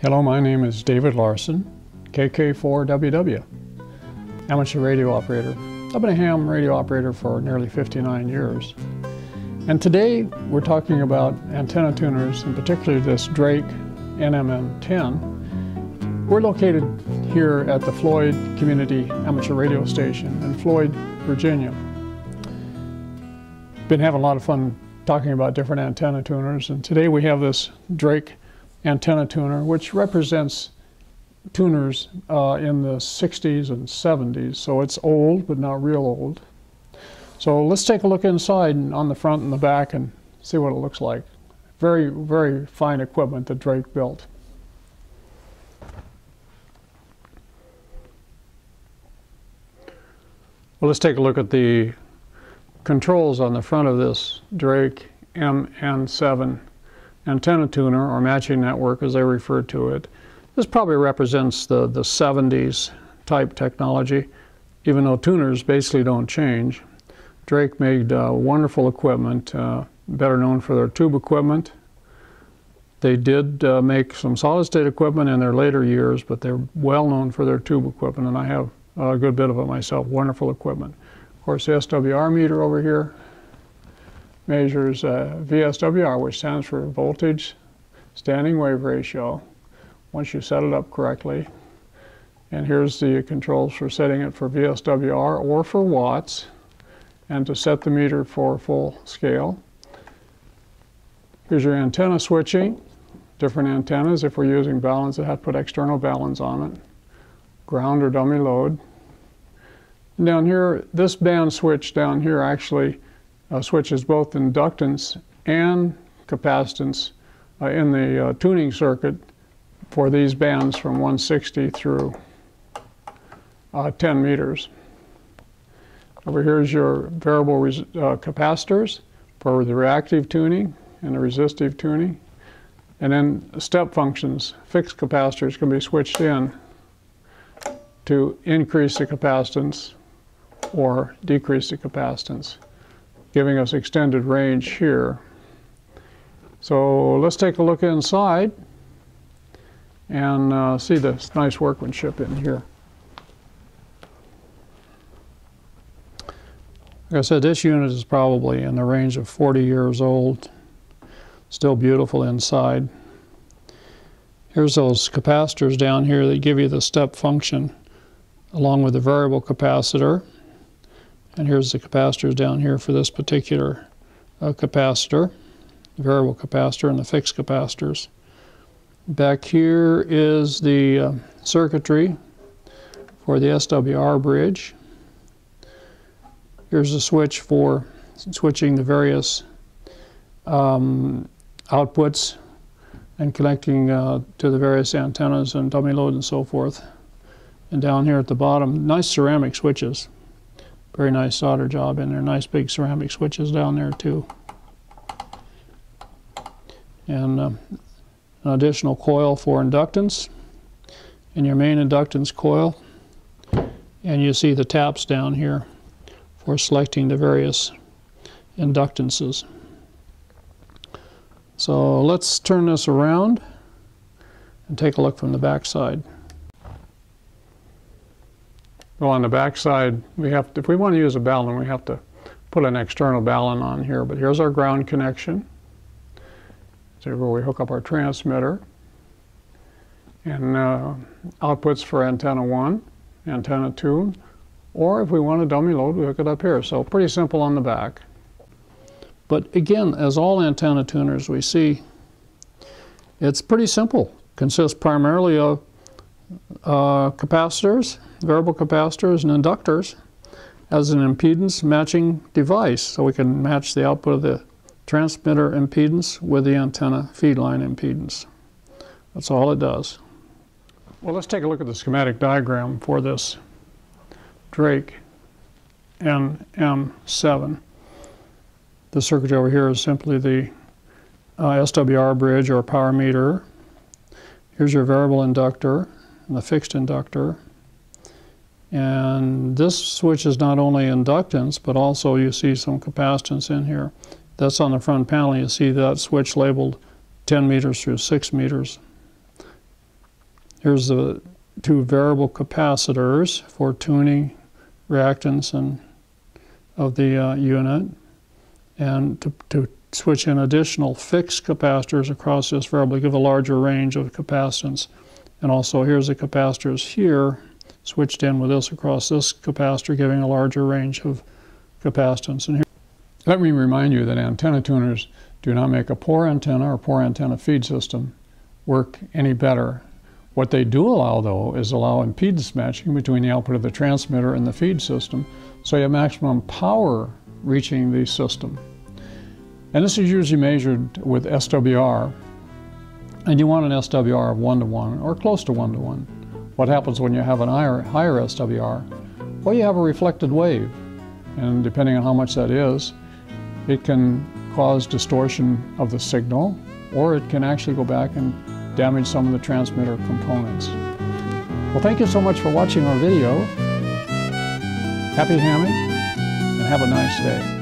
Hello, my name is David Larsen, KK4WW, amateur radio operator. I've been a ham radio operator for nearly 59 years. And today we're talking about antenna tuners, and particularly this Drake NMN10. We're located here at the Floyd Community Amateur Radio Station in Floyd, Virginia. Been having a lot of fun talking about different antenna tuners, and today we have this Drake antenna tuner, which represents tuners uh, in the 60s and 70s. So it's old, but not real old. So let's take a look inside on the front and the back and see what it looks like. Very, very fine equipment that Drake built. Well, let's take a look at the controls on the front of this Drake MN7 antenna tuner or matching network as they refer to it. This probably represents the, the 70s type technology, even though tuners basically don't change. Drake made uh, wonderful equipment, uh, better known for their tube equipment. They did uh, make some solid state equipment in their later years, but they're well known for their tube equipment, and I have a good bit of it myself. Wonderful equipment. Of course, the SWR meter over here measures uh, VSWR, which stands for voltage standing wave ratio, once you set it up correctly. And here's the controls for setting it for VSWR or for watts, and to set the meter for full scale. Here's your antenna switching, different antennas. If we're using balance, it had to put external balance on it, ground or dummy load. And down here, this band switch down here actually switches both inductance and capacitance uh, in the uh, tuning circuit for these bands from 160 through uh, 10 meters. Over here is your variable uh, capacitors for the reactive tuning and the resistive tuning. And then step functions, fixed capacitors can be switched in to increase the capacitance or decrease the capacitance giving us extended range here. So let's take a look inside and uh, see this nice workmanship in here. Like I said, this unit is probably in the range of 40 years old. Still beautiful inside. Here's those capacitors down here that give you the step function along with the variable capacitor. And here's the capacitors down here for this particular uh, capacitor, variable capacitor and the fixed capacitors. Back here is the uh, circuitry for the SWR bridge. Here's the switch for switching the various um, outputs and connecting uh, to the various antennas and dummy load and so forth. And down here at the bottom, nice ceramic switches. Very nice solder job in there. Nice big ceramic switches down there too. And uh, an additional coil for inductance in your main inductance coil. And you see the taps down here for selecting the various inductances. So let's turn this around and take a look from the back side. Well, on the back side, we have to, if we want to use a balun, we have to put an external balun on here. But here's our ground connection. So where we hook up our transmitter. And uh, outputs for antenna 1, antenna 2, or if we want a dummy load, we hook it up here. So pretty simple on the back. But again, as all antenna tuners we see, it's pretty simple. Consists primarily of uh, capacitors, variable capacitors and inductors as an impedance matching device. So we can match the output of the transmitter impedance with the antenna feed line impedance. That's all it does. Well, let's take a look at the schematic diagram for this Drake NM7. The circuit over here is simply the uh, SWR bridge or power meter. Here's your variable inductor the fixed inductor. And this switch is not only inductance, but also you see some capacitance in here. That's on the front panel. You see that switch labeled 10 meters through 6 meters. Here's the two variable capacitors for tuning reactance and of the uh, unit and to, to switch in additional fixed capacitors across this variable give a larger range of capacitance. And also here's the capacitors here switched in with this across this capacitor giving a larger range of capacitance. And here, let me remind you that antenna tuners do not make a poor antenna or poor antenna feed system work any better. What they do allow, though, is allow impedance matching between the output of the transmitter and the feed system, so you have maximum power reaching the system. And this is usually measured with SWR, and you want an SWR of 1 to 1 or close to 1 to 1. What happens when you have an higher, higher SWR? Well, you have a reflected wave, and depending on how much that is, it can cause distortion of the signal, or it can actually go back and damage some of the transmitter components. Well, thank you so much for watching our video. Happy hamming, and have a nice day.